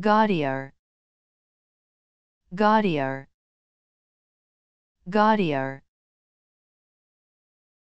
gaudier. Gaudier. Gaudier.